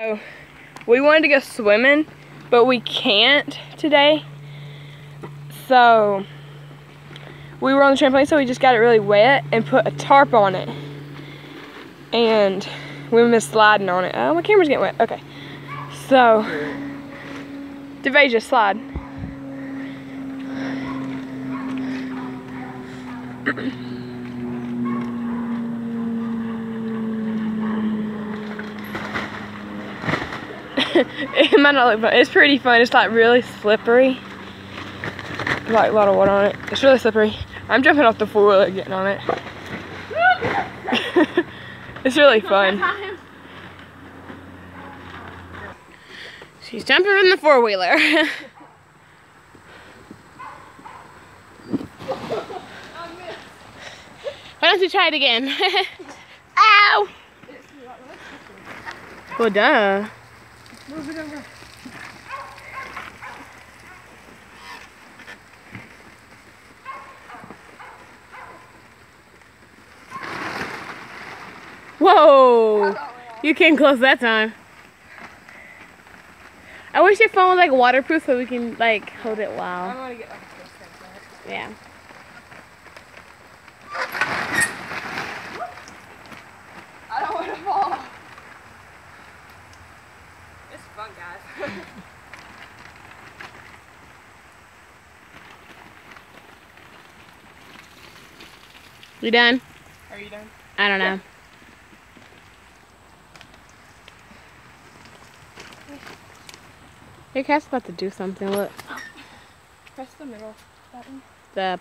So, we wanted to go swimming, but we can't today. So, we were on the trampoline, so we just got it really wet and put a tarp on it. And we missed sliding on it. Oh, my camera's getting wet. Okay. So, Devasia, slide. it might not look fun. It's pretty fun. It's like really slippery. Like a lot of water on it. It's really slippery. I'm jumping off the four wheeler getting on it. it's really fun. She's jumping from the four wheeler. Why don't you try it again? Ow! Well, duh. Move it over. Whoa! You came close that time. I wish your phone was like waterproof so we can like hold it while I while. want to get like this thing. Yeah. I don't want to fall. Fun, guys. You done? Are you done? I don't know. Your cat's about to do something. Look. Press the middle button. The